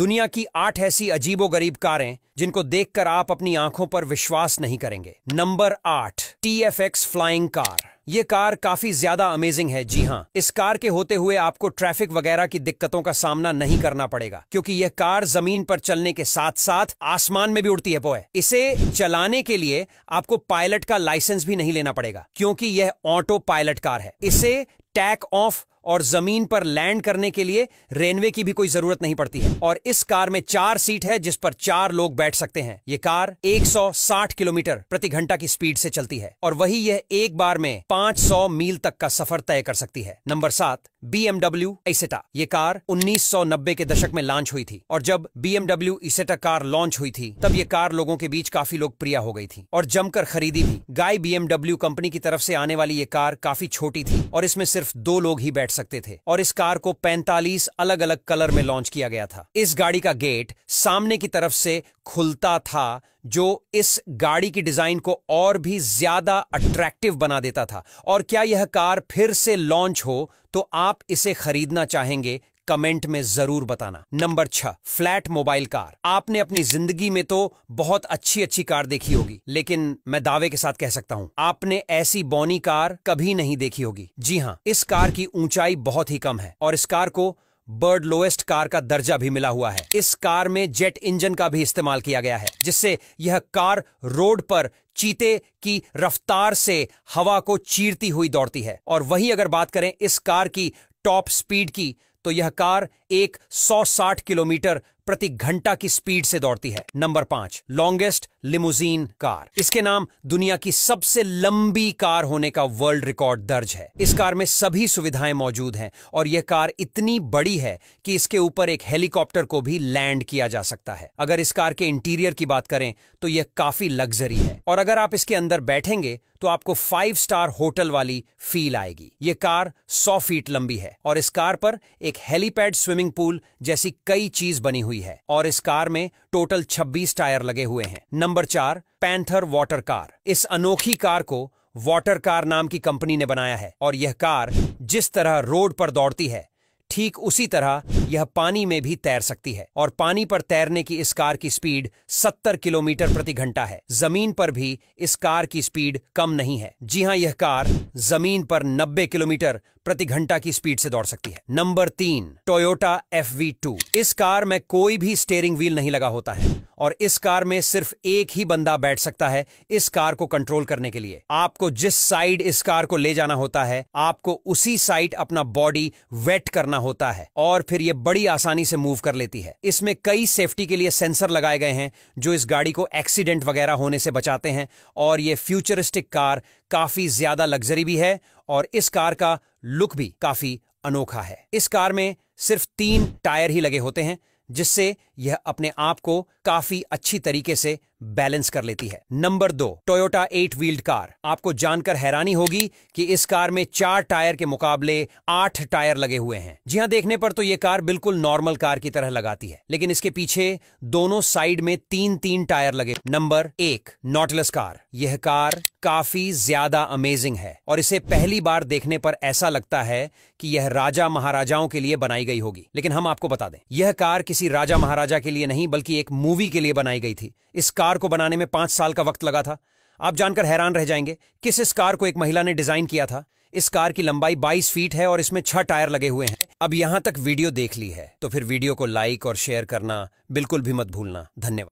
दुनिया की आठ ऐसी अजीबो गरीब कारें जिनको देखकर आप अपनी आँखों पर विश्वास नहीं करेंगे। नंबर आठ T F X flying car ये कार काफ़ी ज़्यादा अमेजिंग है। जी हाँ इस कार के होते हुए आपको ट्रैफ़िक वगैरह की दिक्कतों का सामना नहीं करना पड़ेगा, क्योंकि यह कार ज़मीन पर चलने के साथ साथ आसमान में भी उड़ती है, पोए। इसे चलाने के लिए आपको पायलट का लाइसेंस भी नहीं लेना पड़ेगा, क्योंकि यह ऑटो पायलट कार है। इसे टैक ऑफ़ और ज़मीन पर लैंड करने के लिए रेनवे की भी कोई ज़रूरत नहीं पड़ती है। और इस कार में चार सीट है जिस पर चार लोग बैठ सकते हैं। ये कार 160 किलोमीटर प्रति घंटा की स्पीड से चलती है। और वही यह एक बार में 500 मील तक का सफ़र तय कर सकती है। नंबर सात बीएमडब्ल्यू इसेटा ये कार 1990 के दशक में लॉन्च हुई थी और जब बीएमडब्ल्यू इसेटा कार लॉन्च हुई थी, तब ये कार लोगों के बीच काफ़ी लोकप्रिय हो गई थी और जमकर खरीदी भी। गाय बीएमडब्ल्यू कंपनी की तरफ़ से आने वाली ये कार काफ़ी छोटी थी और इसमें सिर्फ़ दो लोग ही बैठ सकते थे और इस कार को 45 अलग अलग कलर में लॉन्च किया गया था। इस गाड़ी का गेट सामने की तरफ़ से खुलता था जो इस गाड़ी की डिज़ाइन को और भी ज़्यादा अट्रैक्टिव बना देता था। और क्या यह कार फिर से लॉन्च हो तो आप इसे खरीदना चाहेंगे कमेंट में ज़रूर बताना। नंबर छह फ्लैट मोबाइल कार आपने अपनी ज़िंदगी में तो बहुत अच्छी अच्छी कार देखी होगी, लेकिन मैं दावे के साथ कह सकता हूँ, आपने ऐसी बॉनी कार कभी नहीं देखी होगी। जी हाँ इस कार की ऊंचाई बहुत ही कम है, और इस कार को बर्ड लोएस्ट कार का दर्जा भी मिला हुआ है। इस कार में जेट इंजन का भी इस्तेमाल किया गया है, जिससे यह कार रोड पर चीते की रफ्तार से हवा को चीरती हुई दौड़ती है। और वही अगर बात करें इस कार की टॉप स्पीड की तो यह कार एक 160 किलोमीटर प्रति घंटा की स्पीड से दौड़ती है। नंबर पाँच लॉन्गेस्ट लिमुजीन कार। इसके नाम दुनिया की सबसे लंबी कार होने का वर्ल्ड रिकॉर्ड दर्ज है। इस कार में सभी सुविधाएँ मौजूद हैं और यह कार इतनी बड़ी है कि इसके ऊपर एक हेलीकॉप्टर को भी लैंड किया जा सकता है। अगर इस कार के इंटीरियर की बात करें तो यह काफ़ी लग्जरी है। और अगर आप इसके अंदर बैठेंगे तो आपको फाइव स्टार होटल वाली फील आएगी। ये कार सौ फीट लंबी है और इस कार पर एक हेलीपैड स्विमिंग पूल जैसी कई चीज़ बनी हुई है और इस कार में टोटल 26 टायर लगे हुए हैं। नंबर चार, पैंथर वाटर कार। इस अनोखी कार को वाटर कार नाम की कंपनी ने बनाया है और यह कार जिस तरह रोड पर दौड़ती है, ठीक उसी तरह यह पानी में भी तैर सकती है। और पानी पर तैरने की इस कार की स्पीड 70 किलोमीटर प्रति घंटा है। ज़मीन पर भी इस कार की स्पीड कम नहीं है। जी हाँ यह कार ज़मीन पर 90 किलोमीटर प्रति घंटा की स्पीड से दौड़ सकती है। नंबर तीन टोयोटा एफ़ इस कार में कोई भी स्टेयरिंग व्हील नहीं लगा होता है। और इस कार में सिर्फ़ एक ही बंदा बैठ सकता है इस कार को कंट्रोल करने के लिए। आपको जिस साइड इस कार को ले जाना होता है, आपको उसी साइड अपना बॉडी वेट करना होता है। और फिर यह बड़ी आसानी से मूव कर लेती है। इसमें कई सेफ्टी के लिए सेंसर लगाए गए हैं, जो इस गाड़ी को एक्सीडेंट वगैरह होने से बचाते हैं, और ये फ्यूचरिस्टिक कार काफ़ी ज़्यादा लग्जरी भी है, और इस कार का लुक भी काफ़ी अनोखा है। इस कार में सिर्फ़ तीन टायर ही लगे होते हैं, जिससे यह अपने आप को काफ़ी अच्छी तरीके से बैलेंस कर लेती है। नंबर दो टोयोटा एट व्हील्ड कार आपको जानकर हैरानी होगी कि इस कार में चार टायर के मुकाबले आठ टायर लगे हुए हैं। जी हाँ, देखने पर तो यह कार बिल्कुल नॉर्मल कार की तरह लगाती है। लेकिन इसके पीछे दोनों साइड में तीन तीन टायर लगे। नंबर एक नॉटलेस कार यह कार काफ़ी ज़्यादा अमेजिंग है। और इसे पहली बार देखने पर ऐसा लगता है कि यह राजा महाराजाओं के लिए बनाई गई होगी। लेकिन हम आपको बता दें, यह कार किसी राजा महाराजा के लिए नहीं, बल्कि एक मूवी के लिए बनाई गई थी। इस कार को बनाने में पाँच साल का वक्त लगा था। आप जानकर हैरान रह जाएँगे किस इस कार को एक महिला ने डिज़ाइन किया था। इस कार की लंबाई 22 फीट है और इसमें छह टायर लगे हुए हैं। अब यहाँ तक वीडियो देख ली है तो फिर वीडियो को लाइक और शेयर करना बिल्कुल भी मत भूलना। धन्यवाद।